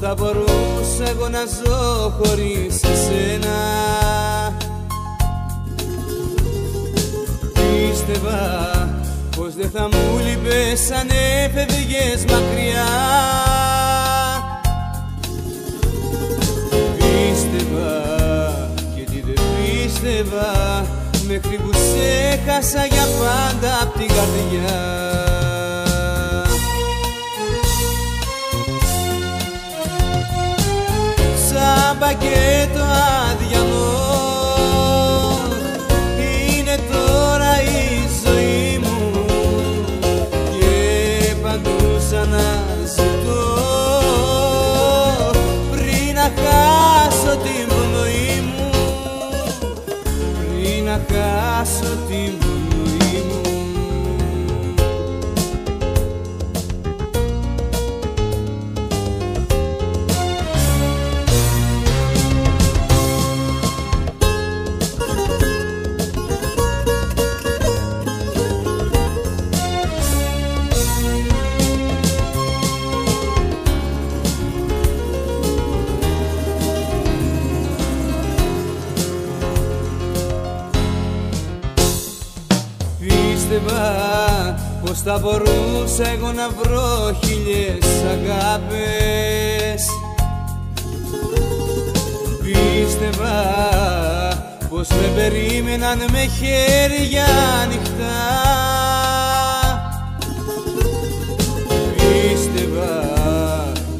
θα μπορούσα εγώ να ζω χωρίς εσένα; Πίστευα πως δεν θα μου λείπες αν έφευγες μακριά. Πίστευα και τι δεν πίστευα μέχρι που σε χάσα για πάντα απ' την καρδιά πακέτο αδιανό είναι τώρα η ζωή μου και παντού σαν να ζητώ. Πριν να χάσω την πνοή μου πριν να χάσω την πνοή Πίστευα πως θα μπορούσα εγώ να βρω χίλιες αγάπες. Πίστευα πως με περίμεναν με χέρια ανοιχτά. Πίστευα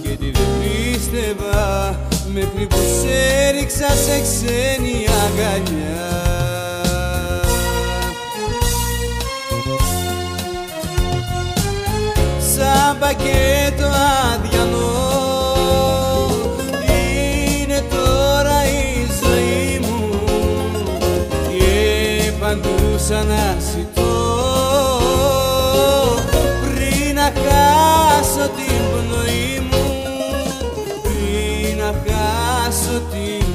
και τι δεν πίστευα μέχρι που σε έριξα σε ξένη αγκαλιά και το αδιανό Είναι τώρα η ζωή μου. Και παντού σαν να Πριν να χάσω την πνοή μου, πριν να χάσω την